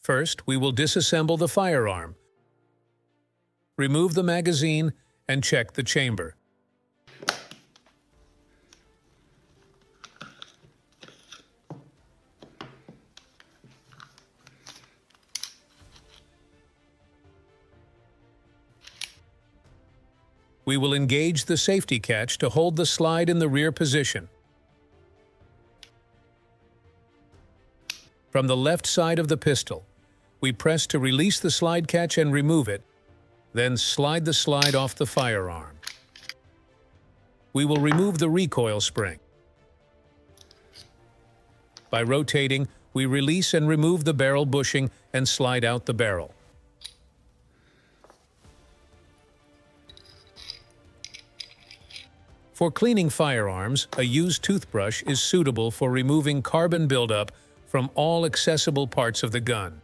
First, we will disassemble the firearm, remove the magazine, and check the chamber. We will engage the safety catch to hold the slide in the rear position. From the left side of the pistol, we press to release the slide catch and remove it, then slide the slide off the firearm. We will remove the recoil spring. By rotating, we release and remove the barrel bushing and slide out the barrel. For cleaning firearms, a used toothbrush is suitable for removing carbon buildup from all accessible parts of the gun.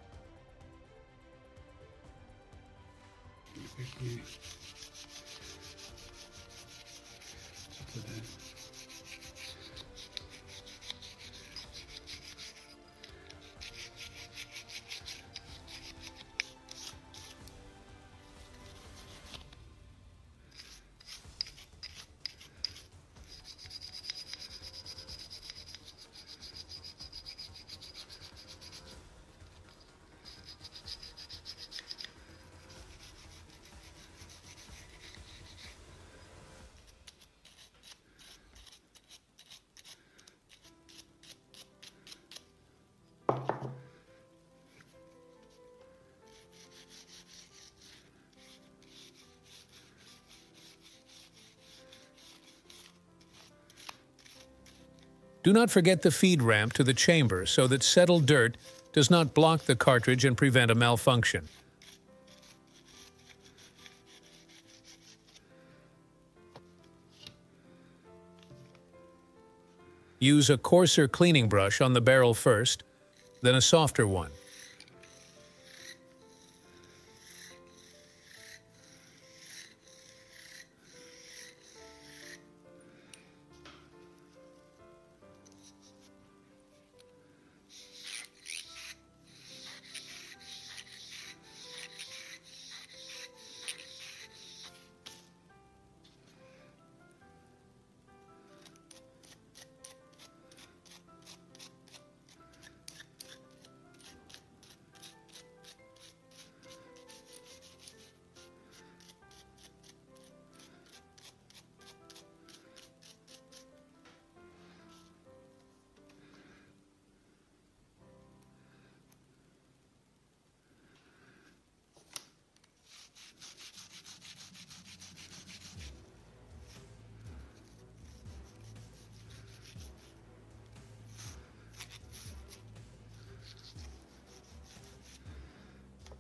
Do not forget the feed ramp to the chamber so that settled dirt does not block the cartridge and prevent a malfunction. Use a coarser cleaning brush on the barrel first, then a softer one.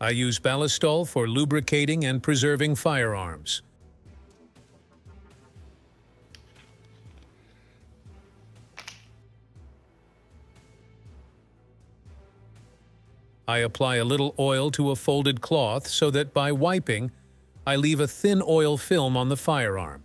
I use Ballistol for lubricating and preserving firearms. I apply a little oil to a folded cloth so that by wiping, I leave a thin oil film on the firearm.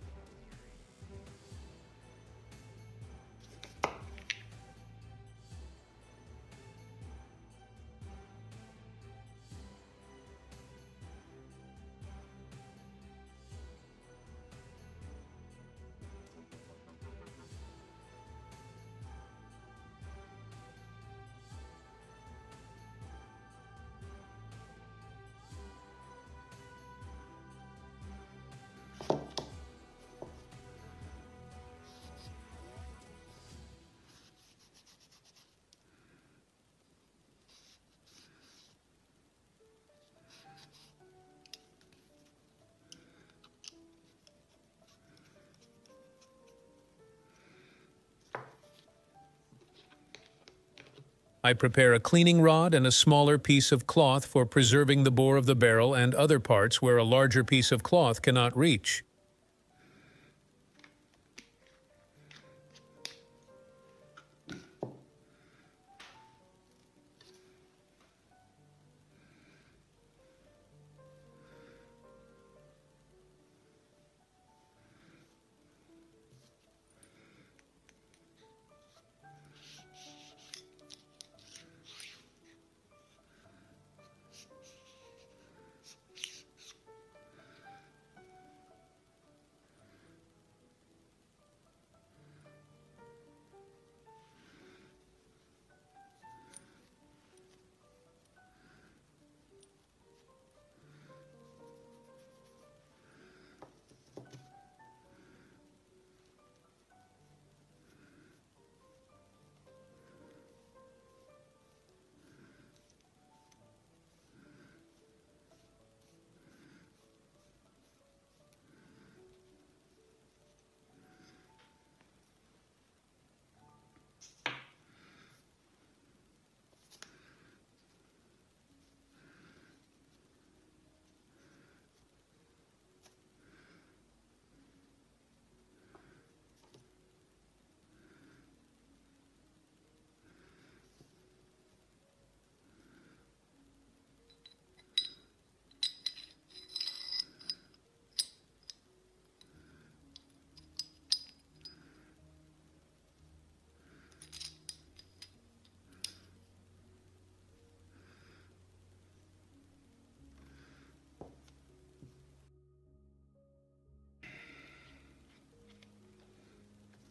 I prepare a cleaning rod and a smaller piece of cloth for preserving the bore of the barrel and other parts where a larger piece of cloth cannot reach.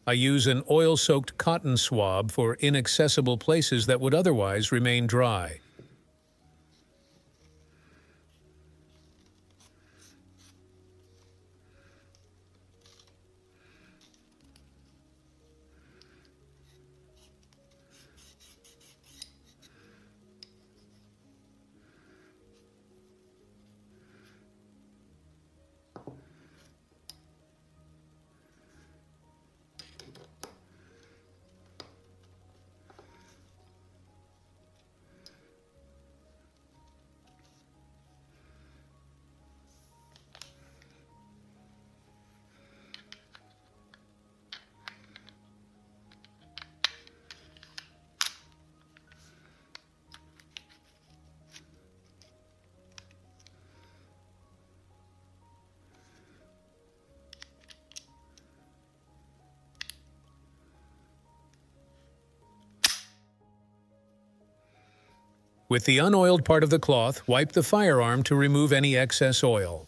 I use an oil-soaked cotton swab for inaccessible places that would otherwise remain dry. With the unoiled part of the cloth, wipe the firearm to remove any excess oil.